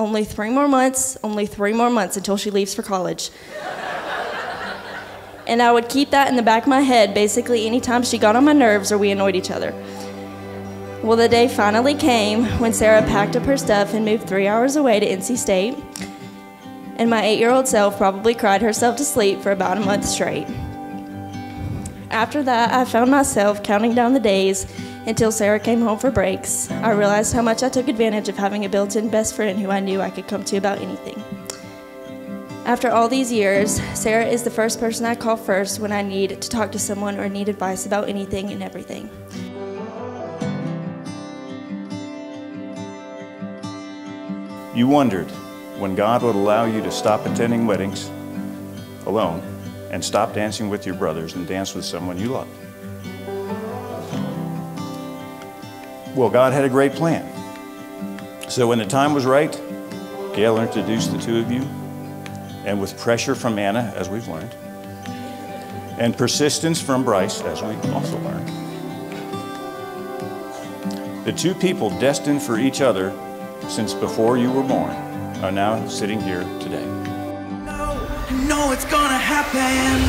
only three more months, only three more months until she leaves for college. and I would keep that in the back of my head basically anytime she got on my nerves or we annoyed each other. Well, the day finally came when Sarah packed up her stuff and moved three hours away to NC State. And my eight year old self probably cried herself to sleep for about a month straight. After that, I found myself counting down the days until Sarah came home for breaks. I realized how much I took advantage of having a built in best friend who I knew I could come to about anything. After all these years, Sarah is the first person I call first when I need to talk to someone or need advice about anything and everything. You wondered when God would allow you to stop attending weddings alone and stop dancing with your brothers and dance with someone you love. Well, God had a great plan. So when the time was right, Gail introduced the two of you, and with pressure from Anna, as we've learned, and persistence from Bryce, as we also learned, the two people destined for each other since before you were born are now sitting here today. No, no, it's gonna happen.